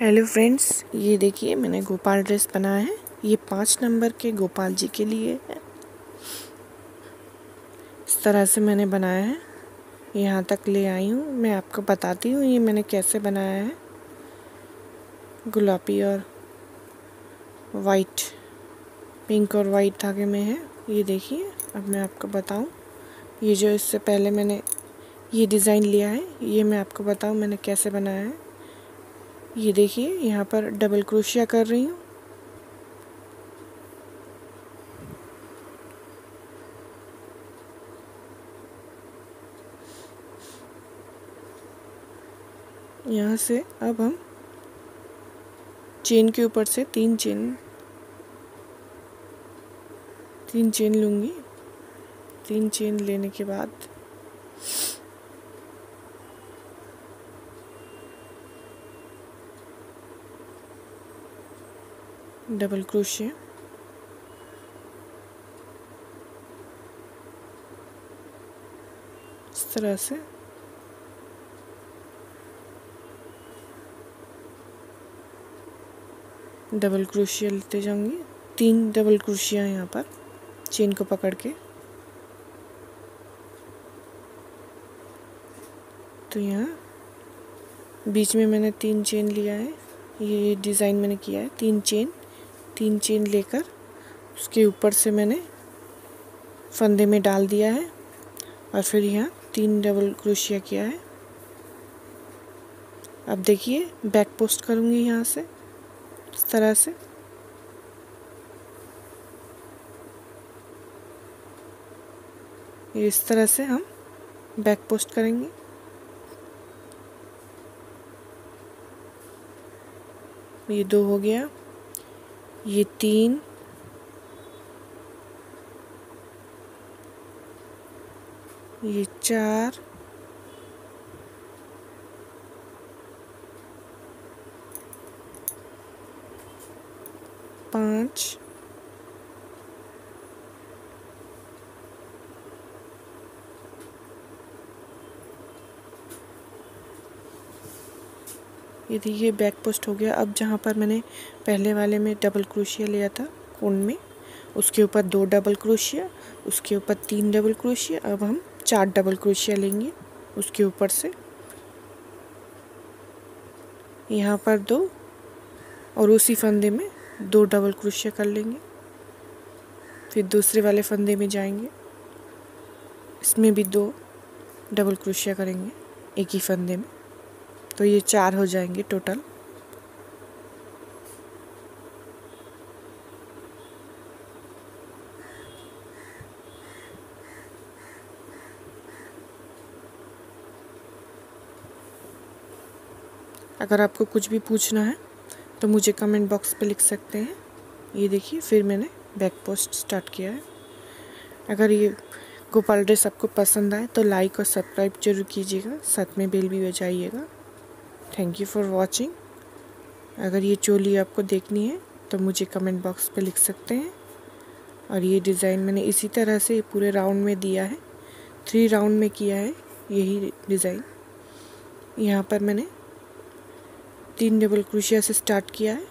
Hello friends ये देखिए मैंने गोपाल ड्रेस बनाया है। ये पाँच नंबर के गोपाल जी के लिए है। इस तरह से मैंने बनाया है। यहाँ तक ले आई हूँ। मैं आपको बताती हूँ ये मैंने कैसे बनाया है। गुलाबी और वाइट पिंक और वाइट धागे में है। ये देखिए, अब मैं आपको बताऊँ। ये जो इससे पहले मैंने ये डिज़ाइन लिया है, ये मैं आपको बताऊँ मैंने कैसे बनाया है। ये देखिए, यहाँ पर डबल क्रोशिया कर रही हूँ। यहाँ से अब हम चेन के ऊपर से तीन चेन तीन चेन लूँगी। तीन चेन लेने के बाद डबल क्रोशिया इस तरह से। डबल क्रोशिया लेते जाऊँगी। तीन डबल क्रोशिया यहाँ पर, चेन को पकड़ के। तो यहाँ बीच में मैंने तीन चेन लिया है। ये डिज़ाइन मैंने किया है, तीन चेन। तीन चेन लेकर उसके ऊपर से मैंने फंदे में डाल दिया है और फिर यहाँ तीन डबल क्रोशिया किया है। अब देखिए, बैक पोस्ट करूँगी यहाँ से, इस तरह से। इस तरह से हम बैक पोस्ट करेंगे। ये दो हो गया। ये तीन। ये चार। पाँच। ये देखिए बैक पोस्ट हो गया, अब जहाँ पर मैंने पहले वाले में डबल क्रोशिया लिया था कोन में, उसके ऊपर दो डबल क्रोशिया उसके ऊपर तीन डबल क्रोशिया अब हम चार डबल क्रोशिया लेंगे, उसके ऊपर से। यहाँ पर दो और उसी फंदे में दो डबल क्रोशिया कर लेंगे। फिर दूसरे वाले फंदे में जाएँगे, इसमें भी दो डबल क्रोशिया करेंगे, एक ही फंदे में। तो ये चार हो जाएँगे टोटल। अगर आपको कुछ भी पूछना है तो मुझे कमेंट बॉक्स पे लिख सकते हैं। ये देखिए, फिर मैंने बैक पोस्ट स्टार्ट किया है। अगर ये गोपाल ड्रेस आपको पसंद आए तो लाइक और सब्सक्राइब ज़रूर कीजिएगा। साथ में बेल भी बजाइएगा। थैंक यू फॉर वॉचिंग अगर ये चोली आपको देखनी है तो मुझे कमेंट बॉक्स पे लिख सकते हैं। और ये डिज़ाइन मैंने इसी तरह से पूरे राउंड में दिया है। थ्री राउंड में किया है यही डिज़ाइन यहाँ पर मैंने तीन डबल क्रोशिया से स्टार्ट किया है।